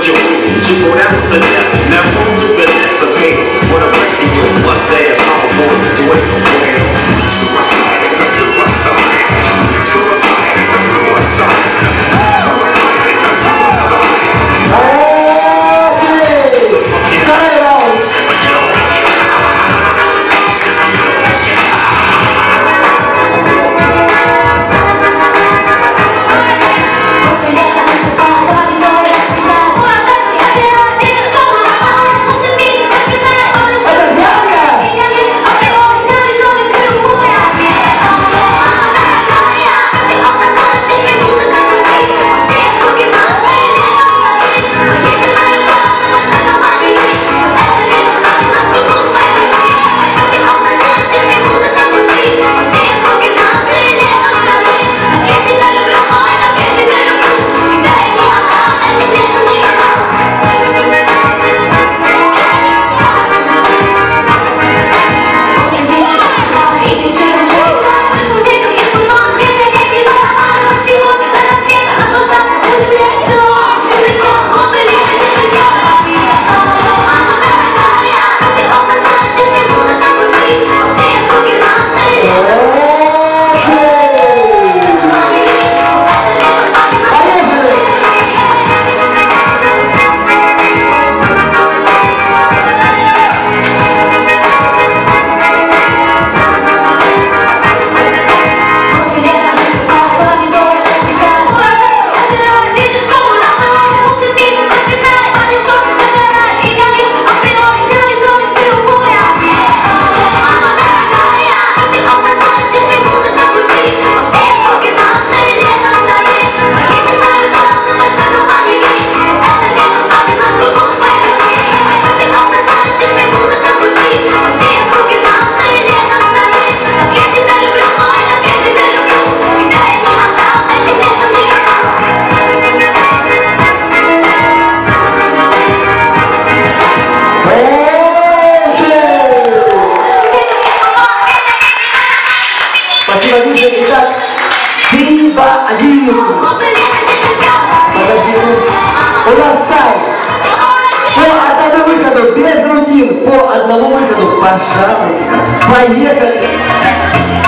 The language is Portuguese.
joy. She go down to the left, now on to Estamos marcando Baixadas, Bahia, galera.